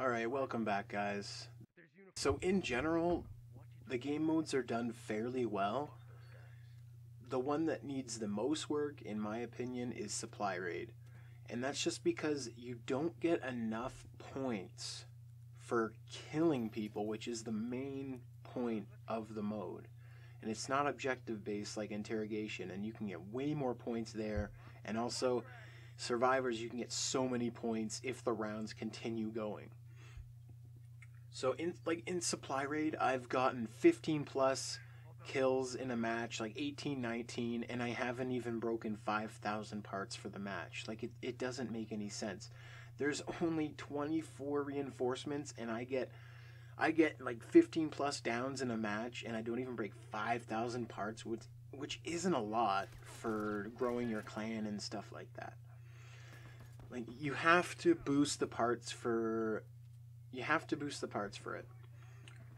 Alright, welcome back, guys. So, in general, the game modes are done fairly well. The one that needs the most work, in my opinion, is Supply Raid. And that's just because you don't get enough points for killing people, which is the main point of the mode. And it's not objective based like interrogation, and you can get way more points there. And also, survivors, you can get so many points if the rounds continue going. So in like in supply raid, I've gotten 15 plus kills in a match, like 18, 19, and I haven't even broken 5,000 parts for the match. Like it, it doesn't make any sense. There's only 24 reinforcements, and I get I get like 15 plus downs in a match, and I don't even break 5,000 parts, which which isn't a lot for growing your clan and stuff like that. Like you have to boost the parts for you have to boost the parts for it.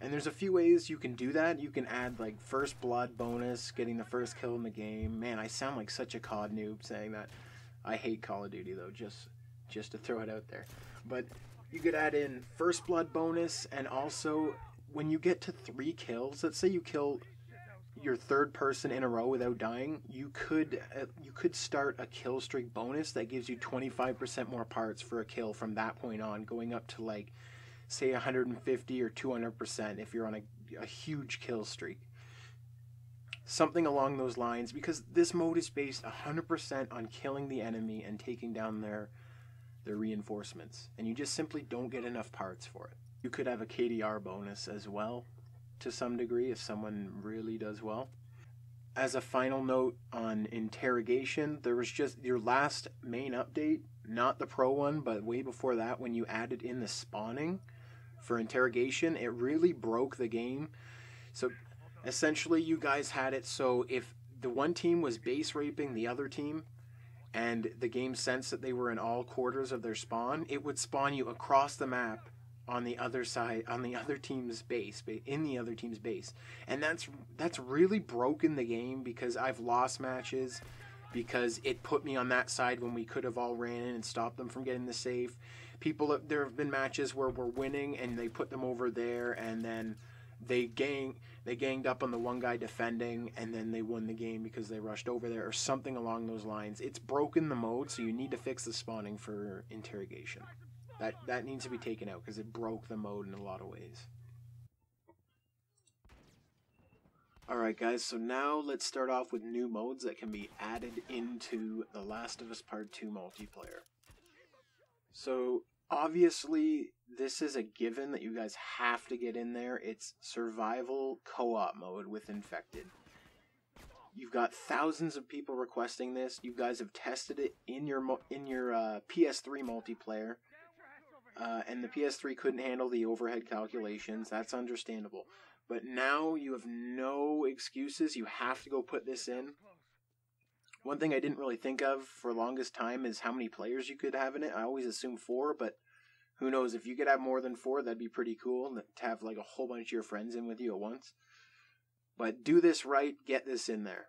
And there's a few ways you can do that. You can add like first blood bonus, getting the first kill in the game. Man, I sound like such a COD noob saying that. I hate Call of Duty though, just just to throw it out there. But you could add in first blood bonus and also when you get to 3 kills, let's say you kill your third person in a row without dying, you could uh, you could start a kill streak bonus that gives you 25% more parts for a kill from that point on, going up to like say 150 or 200% if you're on a, a huge kill streak. Something along those lines, because this mode is based 100% on killing the enemy and taking down their their reinforcements, and you just simply don't get enough parts for it. You could have a KDR bonus as well, to some degree, if someone really does well. As a final note on interrogation, there was just your last main update, not the pro one, but way before that, when you added in the spawning for interrogation, it really broke the game. So essentially, you guys had it so if the one team was base raping the other team, and the game sensed that they were in all quarters of their spawn, it would spawn you across the map on the other side on the other team's base in the other team's base and that's that's really broken the game because i've lost matches because it put me on that side when we could have all ran in and stopped them from getting the safe. People there have been matches where we're winning and they put them over there and then they gang they ganged up on the one guy defending and then they won the game because they rushed over there or something along those lines. It's broken the mode so you need to fix the spawning for interrogation. That that needs to be taken out because it broke the mode in a lot of ways Alright guys, so now let's start off with new modes that can be added into The Last of Us Part 2 multiplayer. So obviously this is a given that you guys have to get in there. It's survival co-op mode with infected. You've got thousands of people requesting this. You guys have tested it in your in your uh, PS3 multiplayer, uh, and the PS3 couldn't handle the overhead calculations. That's understandable. But now you have no excuses. You have to go put this in. One thing I didn't really think of for longest time is how many players you could have in it. I always assume four, but who knows? If you could have more than four, that'd be pretty cool to have like a whole bunch of your friends in with you at once. But do this right, get this in there.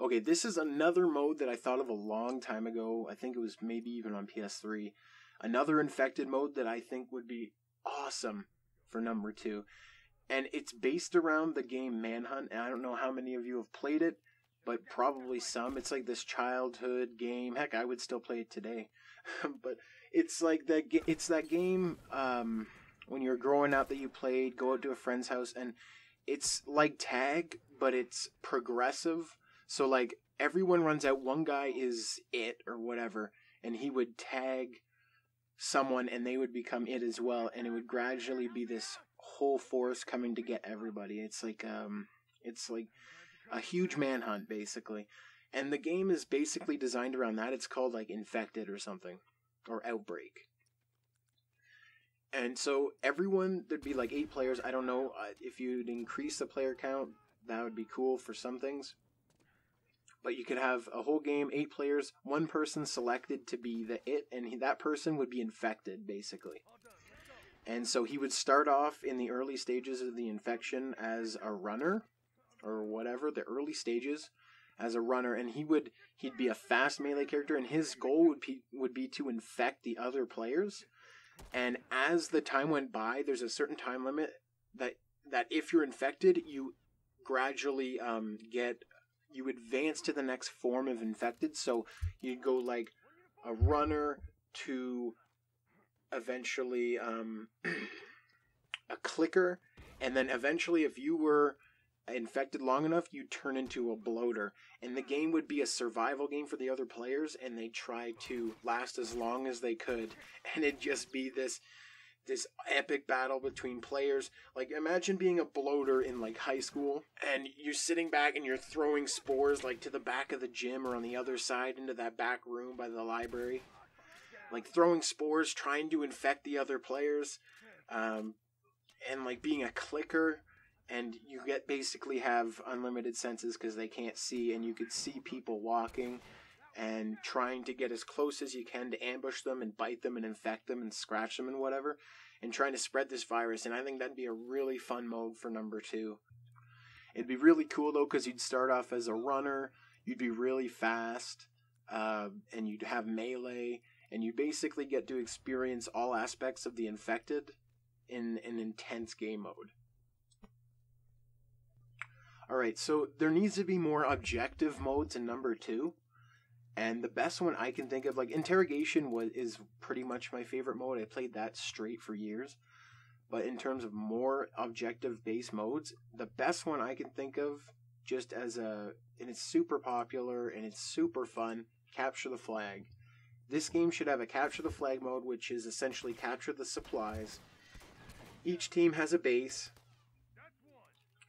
Okay, this is another mode that I thought of a long time ago. I think it was maybe even on PS3. Another infected mode that I think would be awesome for number two. And it's based around the game Manhunt. And I don't know how many of you have played it but probably some. It's like this childhood game. Heck, I would still play it today. but it's like that. It's that game um, when you're growing up that you played. Go out to a friend's house, and it's like tag, but it's progressive. So like everyone runs out. One guy is it or whatever, and he would tag someone, and they would become it as well, and it would gradually be this whole force coming to get everybody. It's like um, it's like a huge manhunt basically. And the game is basically designed around that. It's called like Infected or something or Outbreak. And so everyone there'd be like eight players. I don't know uh, if you'd increase the player count, that would be cool for some things. But you could have a whole game, eight players, one person selected to be the it, and he, that person would be infected, basically. And so he would start off in the early stages of the infection as a runner, or whatever, the early stages as a runner, and he would he'd be a fast melee character, and his goal would be would be to infect the other players. And as the time went by, there's a certain time limit that that if you're infected, you gradually um, get you advance to the next form of infected. So you'd go like a runner to eventually um, a clicker, and then eventually, if you were infected long enough, you'd turn into a bloater. And the game would be a survival game for the other players, and they'd try to last as long as they could, and it'd just be this this epic battle between players. Like imagine being a bloater in like high school and you're sitting back and you're throwing spores like to the back of the gym or on the other side into that back room by the library. Like throwing spores, trying to infect the other players, um, and like being a clicker. And you get basically have unlimited senses because they can't see, and you could see people walking and trying to get as close as you can to ambush them and bite them and infect them and scratch them and whatever, and trying to spread this virus. And I think that'd be a really fun mode for number two. It'd be really cool though, because you'd start off as a runner, you'd be really fast, uh, and you'd have melee, and you basically get to experience all aspects of the infected in an intense game mode. Alright, so there needs to be more objective modes in number two. And the best one I can think of, like interrogation, was is pretty much my favorite mode. I played that straight for years. But in terms of more objective based modes, the best one I can think of, just as a, and it's super popular and it's super fun, capture the flag. This game should have a capture the flag mode, which is essentially capture the supplies. Each team has a base,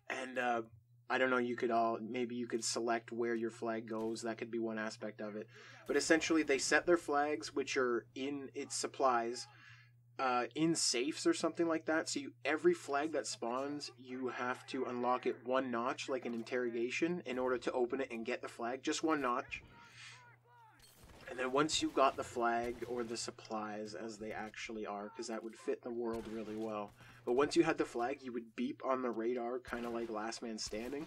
and uh, I don't know, you could all maybe you could select where your flag goes. That could be one aspect of it. But essentially, they set their flags, which are in its supplies, uh, in safes or something like that. So you, every flag that spawns, you have to unlock it one notch, like an interrogation, in order to open it and get the flag. Just one notch. And then once you got the flag or the supplies as they actually are, because that would fit the world really well. But once you had the flag, you would beep on the radar, kind of like Last Man Standing,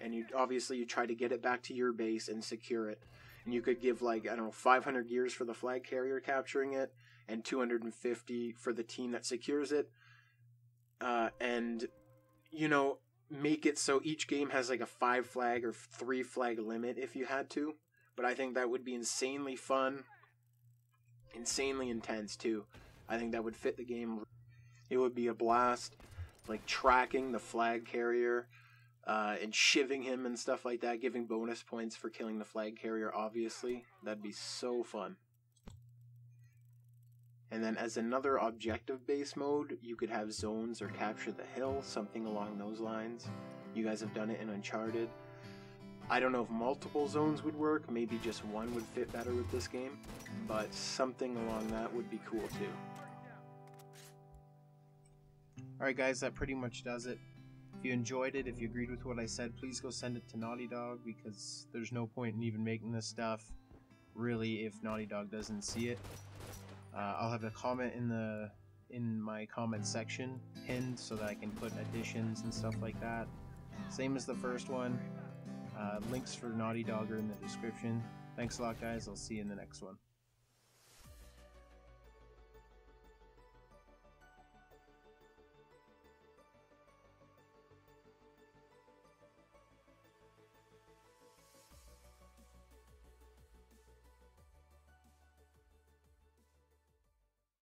and you obviously you try to get it back to your base and secure it. And you could give like I don't know 500 gears for the flag carrier capturing it, and 250 for the team that secures it. Uh, and you know make it so each game has like a five flag or three flag limit if you had to but I think that would be insanely fun, insanely intense too. I think that would fit the game. It would be a blast, like tracking the flag carrier uh, and shiving him and stuff like that, giving bonus points for killing the flag carrier. Obviously, that'd be so fun. And then as another objective based mode, you could have zones or capture the hill, something along those lines. You guys have done it in Uncharted. I don't know if multiple zones would work, maybe just one would fit better with this game, but something along that would be cool too. Alright guys, that pretty much does it. If you enjoyed it, if you agreed with what I said, please go send it to Naughty Dog because there's no point in even making this stuff really if Naughty Dog doesn't see it. Uh, I'll have a comment in the in my comment section pinned so that I can put additions and stuff like that. Same as the first one. Uh, links for Naughty Dog are in the description. Thanks a lot, guys. I'll see you in the next one.